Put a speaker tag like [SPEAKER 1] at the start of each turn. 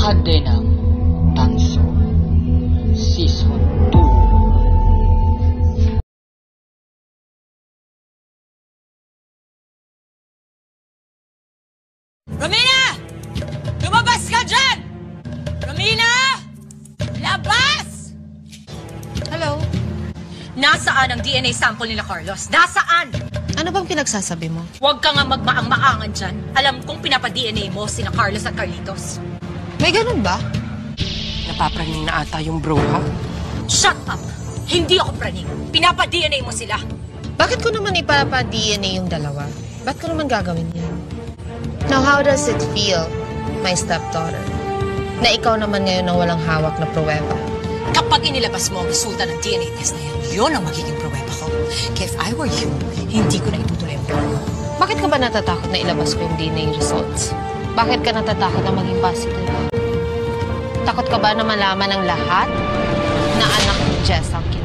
[SPEAKER 1] Kadenang Tanso Season 2
[SPEAKER 2] Romina! Lumabas ka dyan! Romina! Labas!
[SPEAKER 3] Hello?
[SPEAKER 2] Nasaan ang DNA sample nila Carlos? Nasaan?
[SPEAKER 3] Ano bang pinagsasabi mo?
[SPEAKER 2] Huwag ka nga magmaang-maangan dyan. Alam kong pinapa-DNA mo sina Carlos at Carlitos.
[SPEAKER 3] May ganun ba?
[SPEAKER 4] Napapraning na ata yung bro, ha?
[SPEAKER 2] Shut up! Hindi ako praning. Pinapa-DNA mo sila.
[SPEAKER 3] Bakit ko naman ipapa-DNA yung dalawa? Ba't ko naman gagawin yan? Now, how does it feel, my stepdaughter, na ikaw naman ngayon ang walang hawak na pruweba?
[SPEAKER 2] Kapag inilabas mo ang resulta ng DNA test na yan, yun ang magiging pruweba ko. Kaya if I were you, hindi ko na itutuloy ang plano.
[SPEAKER 3] Bakit ka ba natatakot na ilabas ko yung DNA results? Bakit ka natatakot na maging positive? Takot ka ba na malaman ng lahat na anak ni Jess ako?